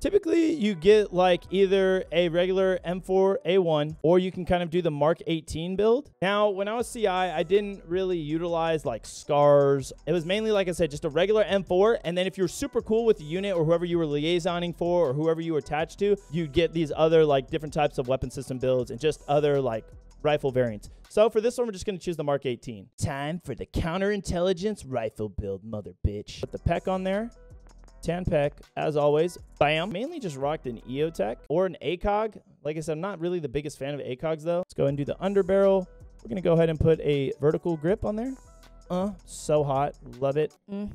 Typically, you get like either a regular M4 A1 or you can kind of do the Mark 18 build. Now, when I was CI, I didn't really utilize like scars. It was mainly, like I said, just a regular M4. And then if you're super cool with the unit or whoever you were liaisoning for or whoever you were attached to, you'd get these other like different types of weapon system builds and just other like rifle variants. So for this one, we're just going to choose the Mark 18. Time for the counterintelligence rifle build, mother bitch. Put the PEQ on there. Tan PEQ, as always. Bam. Mainly just rocked an EOTech or an ACOG. Like I said, I'm not really the biggest fan of ACOGs, though. Let's go and do the underbarrel. We're to go ahead and put a vertical grip on there. Uh, so hot. Love it. Mm,